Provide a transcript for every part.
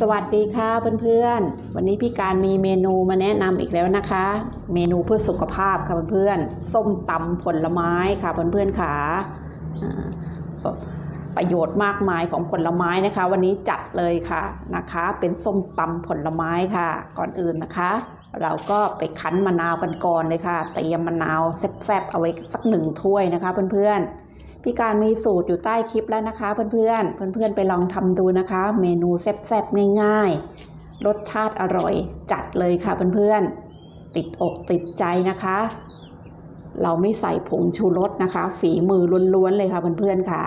สวัสดีค่ะเพื่อนๆ วันนี้พี่การมีเมนูมาแนะนำอีกแล้วนะคะ เมนูเพื่อสุขภาพค่ะเพื่อนๆ ส้มตำผลไม้ค่ะเพื่อนๆค่ะอ่าประโยชน์มากมายของผลไม้นะคะ วันนี้จัดเลยค่ะนะคะ เป็นส้มตำผลไม้ค่ะ ก่อนอื่นนะคะ เราก็ไปคั้นมะนาวกันก่อนเลยค่ะ เตรียมมะนาวแซ่บๆเอาไว้สักหนึ่งถ้วยนะคะเพื่อนๆ พี่การมีสูตรอยู่ใต้คลิปแล้วนะคะ เพื่อนๆ เพื่อนๆ ไปลองทำดูนะคะ เมนูแซ่บๆ ง่ายๆ รสชาติอร่อยจัดเลยค่ะเพื่อนๆ ติดอกติดใจนะคะ เราไม่ใส่ผงชูรสนะคะ ฝีมือล้วนๆ เลยค่ะเพื่อนๆ ค่ะ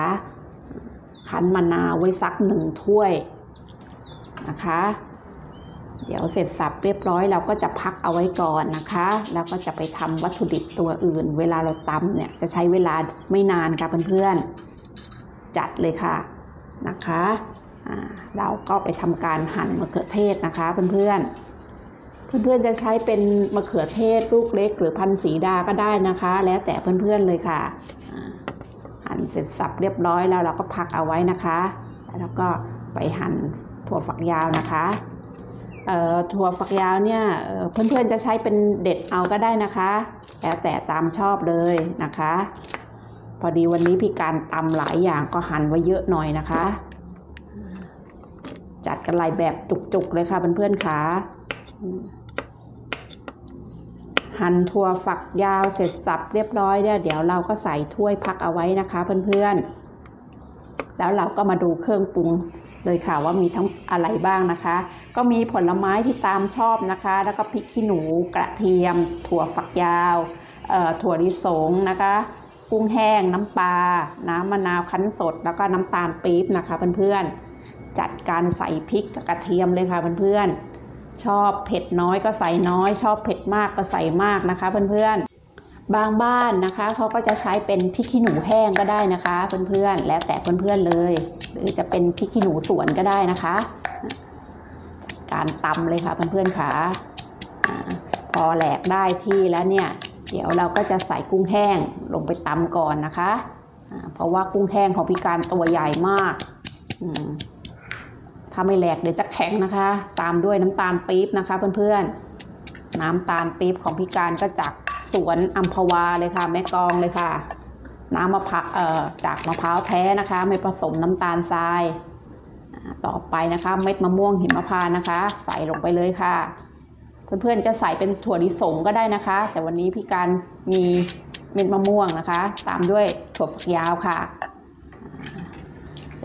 คั้นมะนาวไว้สักหนึ่งถ้วยนะคะ เดี๋ยวเสร็จสับเรียบร้อยเราก็จะพักเอาไว้ก่อนนะคะ แล้วก็จะไปทำวัตถุดิบตัวอื่น เวลาเราตำเนี่ยจะใช้เวลาไม่นานค่ะเพื่อนๆจัดเลยค่ะนะคะเราก็ไปทำการหั่นมะเขือเทศนะคะเพื่อนๆเพื่อนๆจะใช้เป็นมะเขือเทศลูกเล็ก หรือพันธุ์สีดาก็ได้นะคะ แล้วแต่เพื่อนๆเลยค่ะหั่นเสร็จสับเรียบร้อยแล้วเราก็พักเอาไว้นะคะ แล้วก็ไปหั่นถั่วฝักยาวนะคะ ถั่วฝักยาวเนี่ยเอ่อเพื่อนๆจะใช้เป็นเด็ดเอาก็ได้นะคะ แล้วแต่ตามชอบเลยนะคะ พอดีวันนี้พี่การตำหลายอย่างก็หั่นไว้เยอะหน่อยนะคะ จัดกันหลายแบบจุกๆเลยค่ะเพื่อนๆค่ะหั่นถั่วฝักยาวเสร็จสับเรียบร้อยเนี่ยเดี๋ยวเราก็ใส่ถ้วยพักเอาไว้นะคะเพื่อนๆ แล้วเราก็มาดูเครื่องปรุงเลยค่ะว่ามีทั้งอะไรบ้างนะคะ ก็มีผลไม้ที่ตามชอบนะคะ แล้วก็พริกขี้หนูกระเทียม ถั่วฝักยาวถั่วลิสงนะคะ กุ้งแห้งน้ำปลา น้ำมะนาวคั้นสด แล้วก็น้ำตาลปี๊บนะคะเพื่อนๆ จัดการใส่พริกกับกระเทียมเลยค่ะเพื่อนๆ ชอบเผ็ดน้อยก็ใส่น้อย ชอบเผ็ดมากก็ใส่มากนะคะเพื่อนๆบางบ้านนะคะเขาก็จะใช้เป็นพริกขี้หนูแห้งก็ได้นะคะ เพื่อนๆแล้วแต่เพื่อนๆเลย หรือจะเป็นพริกขี้หนูสวนก็ได้นะคะ การตำเลยค่ะเพื่อนๆค่ะอ่าพอแหลกได้ที่แล้วเนี่ย เดี๋ยวเราก็จะใส่กุ้งแห้งลงไปตำก่อนนะคะ เพราะว่ากุ้งแห้งของพี่การตัวใหญ่มากถ้าไม่แหลกเดี๋ยวจะแข็งนะคะ ตามด้วยน้ำตาลปี๊บนะคะ เพื่อนๆ น้ำตาลปี๊บของพี่การก็จากสวนอัมพวาเลยค่ะแม่กองเลยค่ะ น้ำมะพร้าวจากมะพร้าวแท้นะคะ ไม่ผสมน้ำตาลทราย ต่อไปนะคะเม็ดมะม่วงหิมพานต์นะคะ ใส่ลงไปเลยค่ะ เพื่อนๆจะใส่เป็นถั่วลิสงก็ได้นะคะ แต่วันนี้พี่การมีเม็ดมะม่วงนะคะ ตามด้วยถั่วฝักยาวค่ะ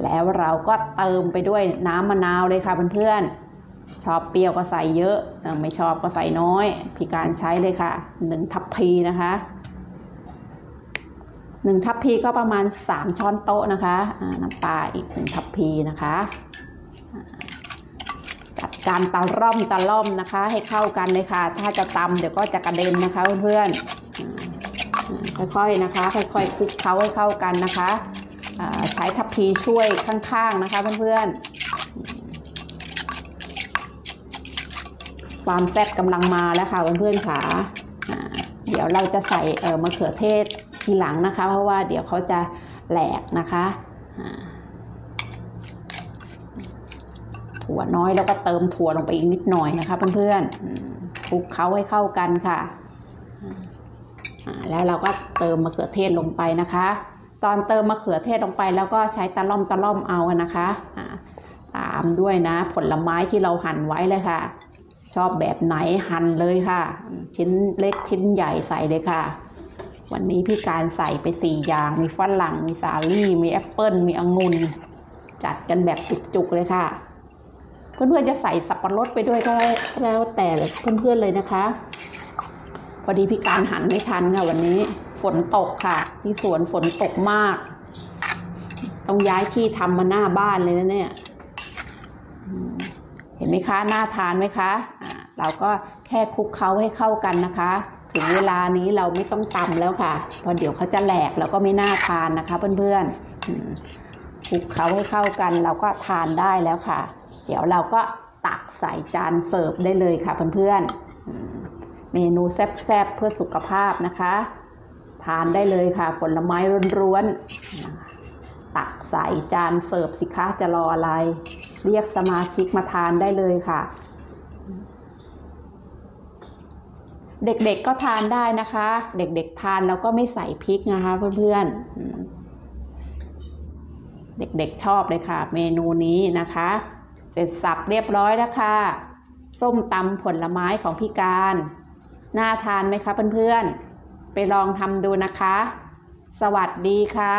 แล้วเราก็เติมไปด้วยน้ำมะนาวเลยค่ะเพื่อนๆชอบเปรี้ยวก็ใส่เยอะไม่ชอบก็ใส่น้อย พี่การใช้เลยค่ะหนึ่งทัพพีนะคะ หนึ่งทัพพีก็ประมาณสามช้อนโต๊ะนะคะน้ำปลาอีกหนึ่งทัพพีนะคะจัดการตะล่อมตะล่อมนะคะ ให้เข้ากันเลยค่ะ ถ้าจะตำเดี๋ยวก็จะกระเด็นนะคะเพื่อนๆค่อยๆนะคะ ค่อยๆคลุกเคล้าให้เข้ากันนะคะใช้ทัพพีช่วยข้างๆนะคะเพื่อนๆความแซ่บกำลังมาแล้วค่ะเพื่อนๆค่ะอ่าเดี๋ยวเราจะใส่มะเขือเทศ ทีหลังนะคะ เพราะว่าเดี๋ยวเขาจะแหลกนะคะถั่วน้อยแล้วก็เติมถั่วลงไปอีกนิดหน่อยนะคะเพื่อนๆคลุกเคล้าให้เข้ากันค่ะ แล้วเราก็เติมมะเขือเทศลงไปนะคะ ตอนเติมมะเขือเทศลงไป แล้วก็ใช้ตะล่อมตะล่อมเอานะคะตามด้วยนะ ผลไม้ที่เราหั่นไว้เลยค่ะ ชอบแบบไหนหั่นเลยค่ะ ชิ้นเล็กชิ้นใหญ่ใส่เลยค่ะ วันนี้พี่การใส่ไปสี่อย่าง มีฝรั่ง มีสาลี่ มีแอปเปิลมีองุ่น จัดกันแบบจุกๆเลยค่ะ เพื่อนๆจะใส่สับปะรดไปด้วยก็แล้วแต่เพื่อนๆเลยนะคะ พอดีพี่การหันไม่ทันค่ะวันนี้ ฝนตกค่ะ ที่สวนฝนตกมาก ต้องย้ายที่ทำมาหน้าบ้านเลยนะเนี่ย เห็นไหมคะ น่าทานไหมคะ เราก็ ค่คลุกเคล้าให้เข้ากันนะคะ ถึงเวลานี้เราไม่ต้องตำแล้วค่ะเพราะเดี๋ยวเขาจะแหลกแล้วก็ไม่น่าทานนะคะเพื่อนๆคลุกเคล้าให้เข้ากันเราก็ทานได้แล้วค่ะ เดี๋ยวเราก็ตักใส่จานเสิร์ฟได้เลยค่ะเพื่อนๆเมนูแซ่บๆเพื่อสุขภาพนะคะ ทานได้เลยค่ะ ผลไม้ร้วนๆตักใส่จานเสิร์ฟสิคะจะรออะไร เรียกสมาชิกมาทานได้เลยค่ะ เด็กๆก็ทานได้นะคะ เด็กๆทานแล้วก็ไม่ใส่พริกนะคะเพื่อนๆ เด็กๆชอบเลยค่ะ เมนูนี้นะคะ เสร็จสับเรียบร้อยแล้วค่ะ ส้มตำผลไม้ของพี่การ น่าทานไหมคะเพื่อนๆ ไปลองทำดูนะคะ สวัสดีค่ะ